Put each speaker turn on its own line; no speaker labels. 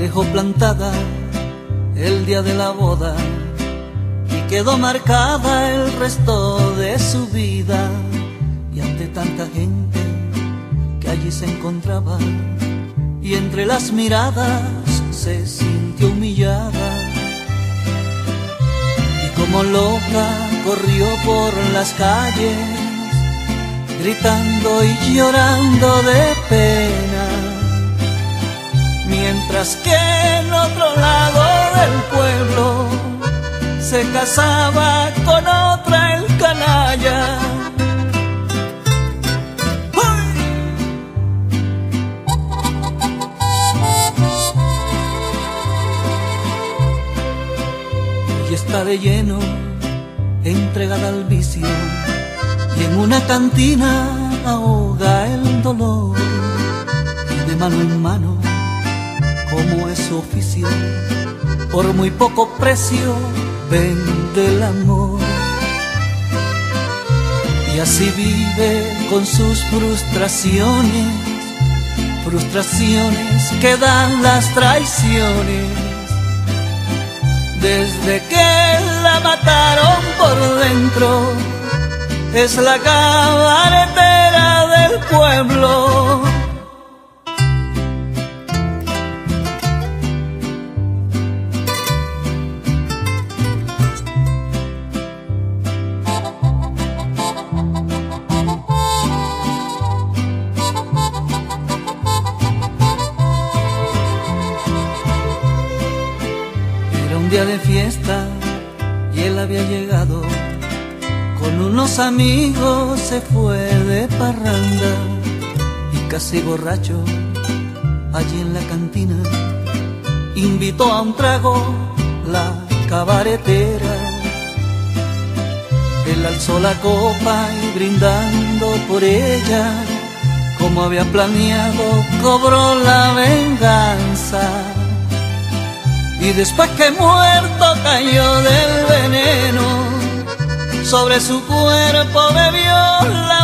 dejó plantada el día de la boda y quedó marcada el resto de su vida. Y ante tanta gente que allí se encontraba y entre las miradas se sintió humillada. Y como loca corrió por las calles, gritando y llorando de pena que en otro lado del pueblo se casaba con otra el canalla. Y está de lleno, entregada al vicio, y en una cantina ahoga el dolor, de mano en mano como es oficio, por muy poco precio vende el amor. Y así vive con sus frustraciones, frustraciones que dan las traiciones. Desde que la mataron por dentro, es la cabaretera del pueblo día de fiesta y él había llegado. Con unos amigos se fue de parranda y casi borracho allí en la cantina. Invitó a un trago la cabaretera. Él alzó la copa y brindando por ella como había planeado cobró la venganza y después que muerto cayó del veneno, sobre su cuerpo bebió la